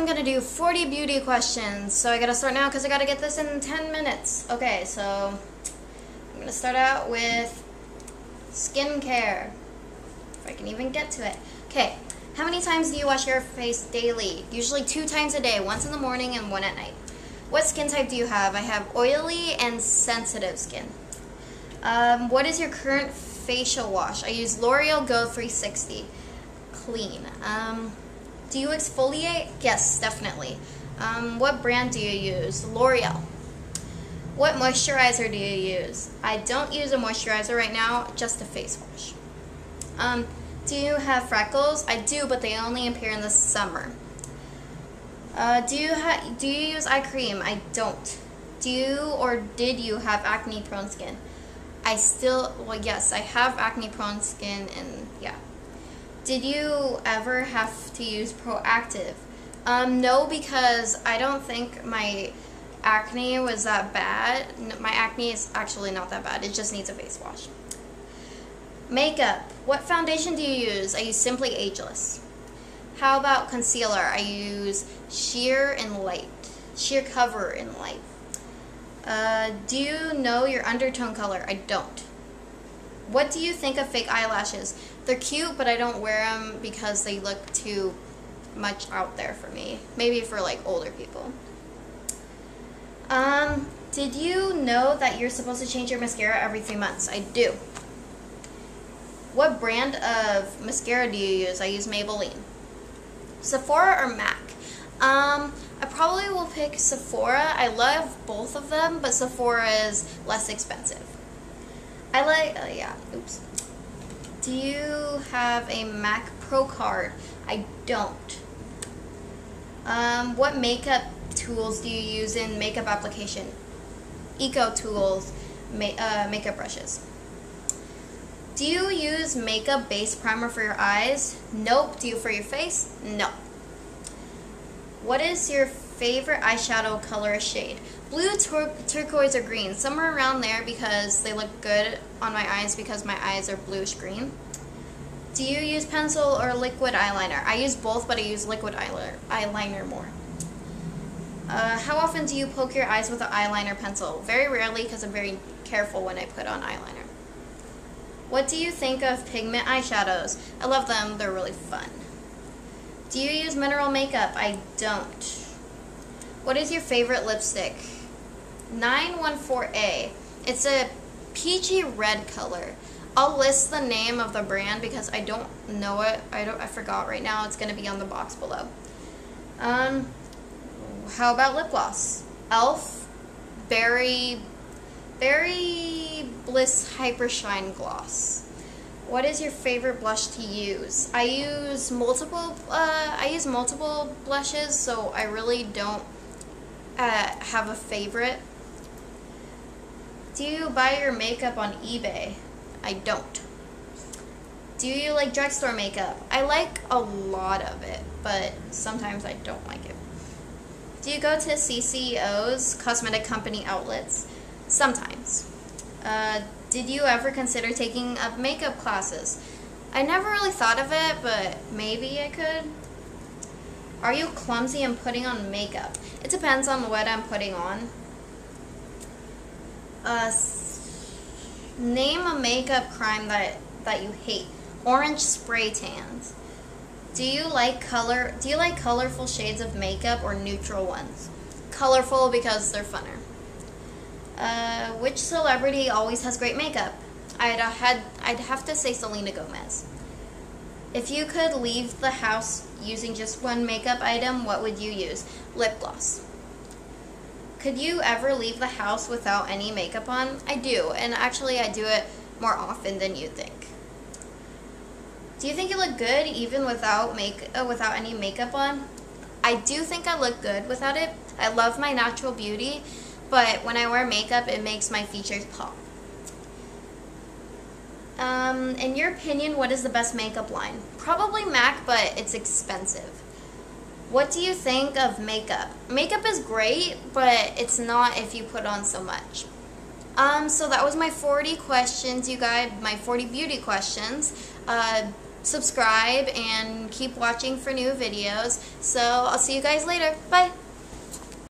I'm gonna do 40 beauty questions. So I gotta start now because I gotta get this in 10 minutes. Okay, so I'm gonna start out with skincare. If I can even get to it. Okay, how many times do you wash your face daily? Usually two times a day, once in the morning and one at night. What skin type do you have? I have oily and sensitive skin. Um, what is your current facial wash? I use L'Oreal Go 360 Clean. Um, do you exfoliate? Yes, definitely. Um, what brand do you use? L'Oreal. What moisturizer do you use? I don't use a moisturizer right now, just a face wash. Um, do you have freckles? I do, but they only appear in the summer. Uh, do you ha- do you use eye cream? I don't. Do you or did you have acne prone skin? I still well yes, I have acne prone skin and yeah. Did you ever have to use Proactiv? Um, no, because I don't think my acne was that bad. My acne is actually not that bad. It just needs a face wash. Makeup. What foundation do you use? I use Simply Ageless. How about concealer? I use Sheer and Light. Sheer Cover and Light. Uh, do you know your undertone color? I don't. What do you think of fake eyelashes? They're cute, but I don't wear them because they look too much out there for me. Maybe for like older people. Um, did you know that you're supposed to change your mascara every three months? I do. What brand of mascara do you use? I use Maybelline. Sephora or MAC? Um, I probably will pick Sephora. I love both of them, but Sephora is less expensive. I like, uh, yeah, oops. Do you have a MAC Pro card? I don't. Um, what makeup tools do you use in makeup application? Eco Tools ma uh, makeup brushes. Do you use makeup base primer for your eyes? Nope. Do you for your face? No. What is your favorite eyeshadow color shade? Blue, tur turquoise, or green. Somewhere around there because they look good on my eyes because my eyes are bluish green. Do you use pencil or liquid eyeliner? I use both, but I use liquid eyeliner, more. Uh, how often do you poke your eyes with an eyeliner pencil? Very rarely because I'm very careful when I put on eyeliner. What do you think of pigment eyeshadows? I love them. They're really fun. Do you use mineral makeup? I don't. What is your favorite lipstick? 914A. It's a peachy red color. I'll list the name of the brand because I don't know it. I don't I forgot right now. It's going to be on the box below. Um how about lip gloss? Elf Berry Berry Bliss Hyper Shine Gloss. What is your favorite blush to use? I use multiple. Uh, I use multiple blushes, so I really don't uh, have a favorite. Do you buy your makeup on eBay? I don't. Do you like drugstore makeup? I like a lot of it, but sometimes I don't like it. Do you go to CCO's, cosmetic company outlets? Sometimes. Uh, did you ever consider taking up makeup classes? I never really thought of it, but maybe I could. Are you clumsy in putting on makeup? It depends on what I'm putting on. Uh, name a makeup crime that, that you hate. Orange spray tans. Do you like color? Do you like colorful shades of makeup or neutral ones? Colorful because they're funner. Uh, which celebrity always has great makeup? I'd had I'd have to say Selena Gomez. If you could leave the house using just one makeup item, what would you use? Lip gloss. Could you ever leave the house without any makeup on? I do, and actually I do it more often than you think. Do you think you look good even without make uh, without any makeup on? I do think I look good without it. I love my natural beauty, but when I wear makeup, it makes my features pop. Um, in your opinion, what is the best makeup line? Probably MAC, but it's expensive. What do you think of makeup? Makeup is great, but it's not if you put on so much. Um, so that was my 40 questions, you guys, my 40 beauty questions. Uh, subscribe and keep watching for new videos. So I'll see you guys later. Bye!